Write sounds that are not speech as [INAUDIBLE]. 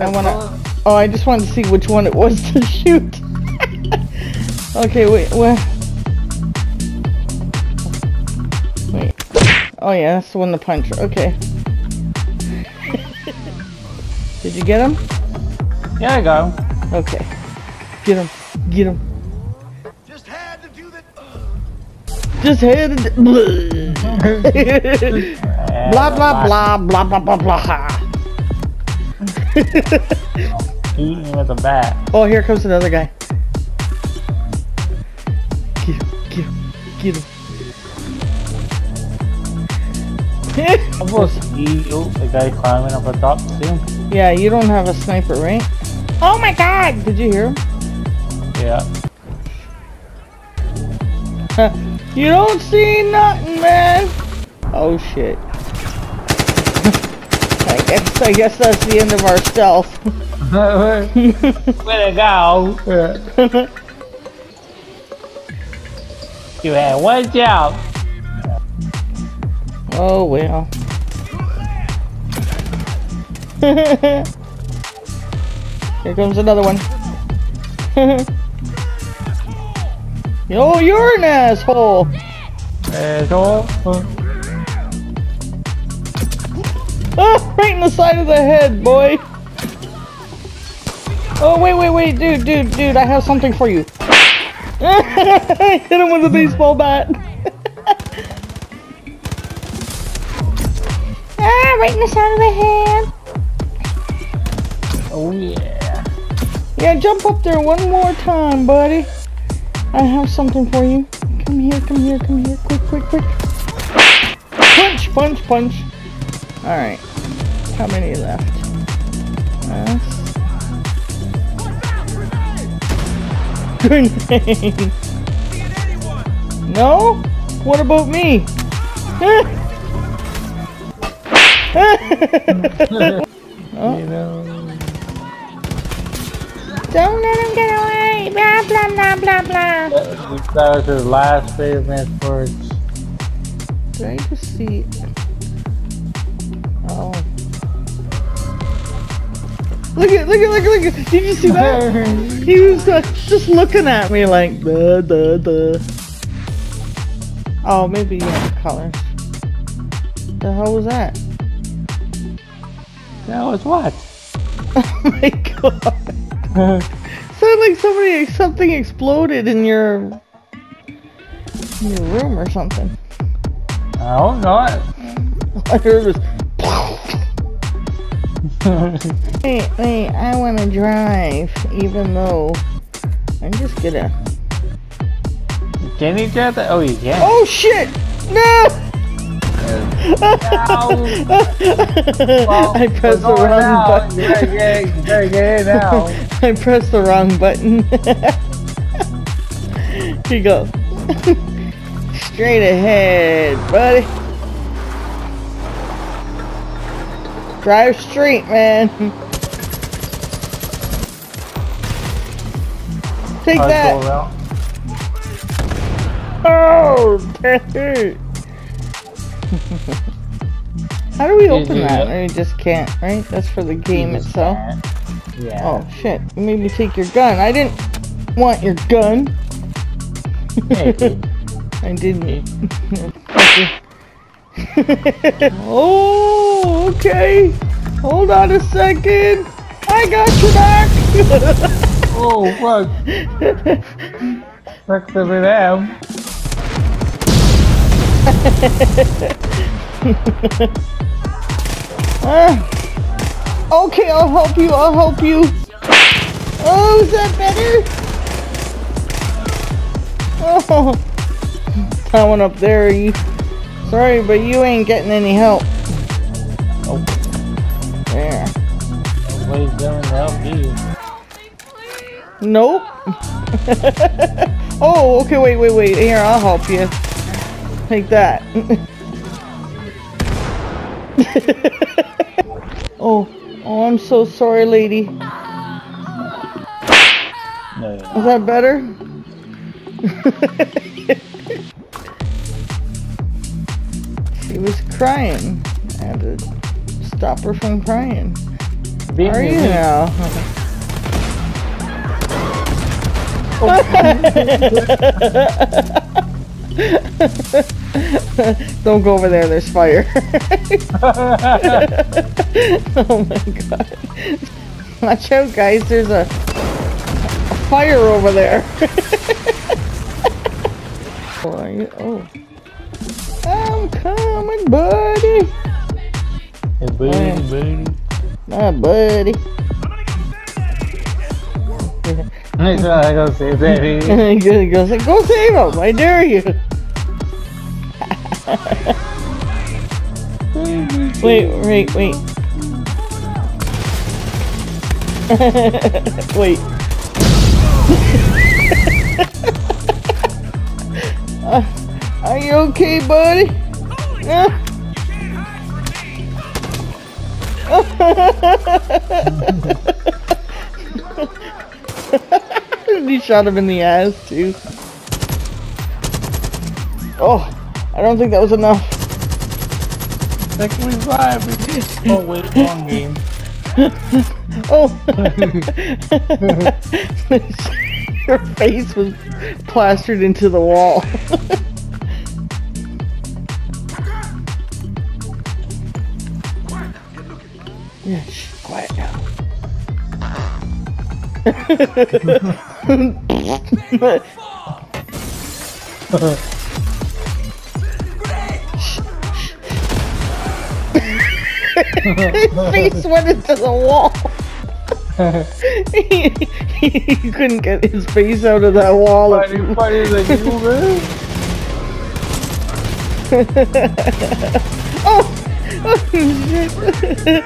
I wanna. Oh, I just wanted to see which one it was to [LAUGHS] shoot. okay, wait, what? Wait. Oh yeah, that's the one to punch. Okay. [LAUGHS] Did you get him? Yeah, I got him. Okay. Get him. Get him. Just had to do that. Just headed. [LAUGHS] blah blah blah blah blah blah blah. Eating with a bat. Oh, here comes another guy. Get him, get him, get him. To eat. Oh, the guy climbing up the top too. yeah, you don't have a sniper, right? Oh my god! Did you hear him? Yeah. you don't see nothing, man! Oh shit. I guess I guess that's the end of our stealth. Where to go? [LAUGHS] You had one job. oh well. [LAUGHS] Here comes another one. [LAUGHS] Yo, you're an asshole! Asshole. Right in the side of the head, boy. Oh, wait, wait, wait, dude, dude, dude, I have something for you. [LAUGHS] Hit him with a baseball bat. [LAUGHS] ah, right in the side of the head. Oh yeah. Yeah, jump up there one more time, buddy. I have something for you. Come here, come here, come here. Quick, quick, quick. Punch, punch, punch. Alright. How many left? Yes. Grenade. No? What about me? You [LAUGHS] know. Don't let him get away! Blah, blah, blah, blah, blah. That was his last famous words. Trying to see. Oh. Look at, look at, look at, look at. Did you see that? [LAUGHS] he was uh, just looking at me like, duh, duh, duh. Oh, maybe you have colors. The hell was that? That was what? [LAUGHS] Oh my god. [LAUGHS] Sounded like somebody, something exploded in your, in your room or something. I don't know I heard was. [LAUGHS] Wait, wait, I want to drive, even though I'm just gonna. Can you get that? Oh, you can. Oh shit! No! [LAUGHS] I pressed the wrong now. button. You better get, you better get now. I pressed the wrong button. [LAUGHS] Here you go. Straight ahead, buddy. Drive straight, man. Take How's it that. Oh, that hurt. How do we Did open you- that? Or you just can't, right? That's for the game itself. can't. Yeah. Oh shit, you made me take your gun. I didn't want your gun. Hey, dude. [LAUGHS] I didn't. [LAUGHS] [LAUGHS] oh, okay. Hold on a second. I got your back. [LAUGHS] oh, fuck. Fuck the them. [LAUGHS] Ah. okay, I'll help you. I'll help you. Oh, is that better? Oh, [LAUGHS] that one up there. You, sorry, but you ain't getting any help. To. Nope. [LAUGHS] oh, okay, wait, wait, wait. Here, I'll help you. Take that. [LAUGHS] oh, oh, I'm so sorry, lady. No, Is that better? [LAUGHS] she was crying. I had to stop her from crying. Beat Are me. you me. [LAUGHS] now? Don't go over there, there's fire. [LAUGHS] oh my god. Watch out, guys, there's a, a fire over there. [LAUGHS] oh, oh. I'm coming, buddy. Hey, buddy, oh. buddy. My buddy. [LAUGHS] He's gonna go say baby. He goes, go save him, I dare you. [LAUGHS] wait, wait, wait. [LAUGHS] wait. Uh, are you okay, buddy? Uh. [LAUGHS] he shot him in the ass too. Oh, I don't think that was enough. Like we vibe. Oh wait, wrong game. Oh, your face was plastered into the wall. [LAUGHS] yeah, shh, quiet now. [LAUGHS] His face went into the wall. he, [LAUGHS] he couldn't get his face out of that wall. Funny, funny like you, man. [LAUGHS] oh, oh shit.